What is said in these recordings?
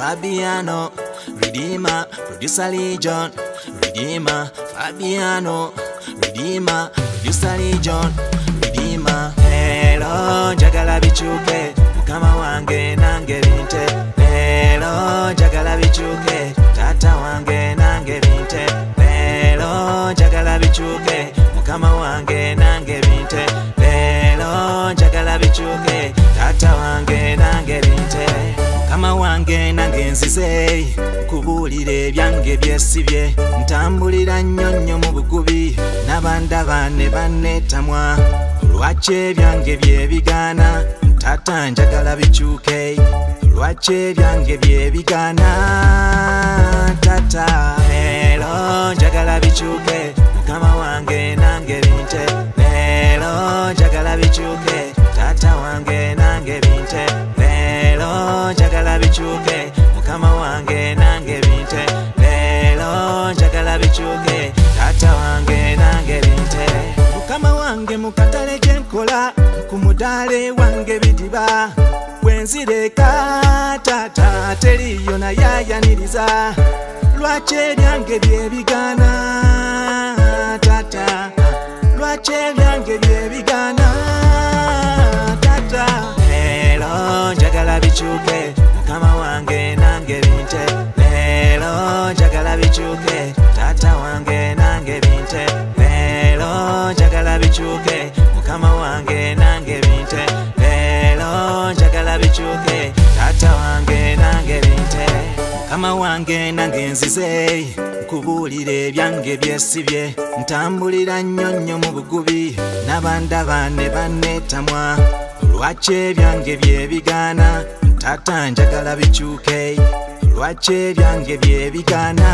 Fabiano, Redeemer, Producer Legion, Redeemer, Fabiano, Redeemer, Producer Legion, Redeemer. Hello, njagala bichuke mukama wange wange nange nzize kubuulira ebyange byesibye ntambulira nnyo nnyo mu bugubi n'abandaba ne banneetamwa lwaki ebyange byebigaana ntata njagala bikyuke lwaki ebyange byebigaana tata ero njagala bikyuke hey, ddala bikyuke tata wange nange binte mukama wange mukatale gyenkola ku mudaale wange bidiba bwenzireka tata teriyo nayayaniriza lwaki ebyange byebigana tata lwaki ebyange byebigana tata leero njagala bikyuke mukama wange nange binte leero njagala bikyuke mukasa wange nange binte leero njagala bicuke mukama wange nange binte leero njagala bicuke tata wange nange binte mukama wange nange nzize kubuulira ebyange byesibye ntambulira nnyo nnyo mu bugubi n'abandaba ne banneetamwa lwaki ebyange byebigaana ntata njagala bicuke lwaki ebyange byebikana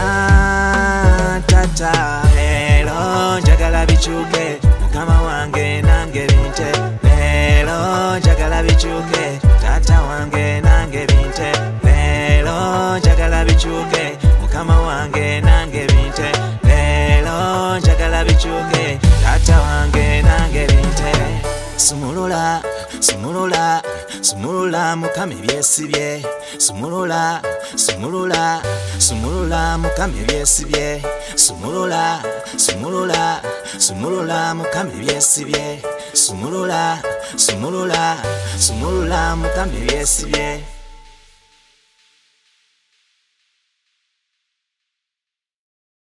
tata leero njagala bikyuke mukama wange nange binte leero njagala bikyuke tata wange nange binte leero njagala bikyuke mukama wange nange binte leero njagala bikyuke tata wange nange binte sumulula sumulula sumulula mukama ebyesibye sumulula sumulula sumulula mukama ebyesibye sumulula sumulula sumulula mukama ebyesibye sumulula sumulula sumulula mukama ebyesibye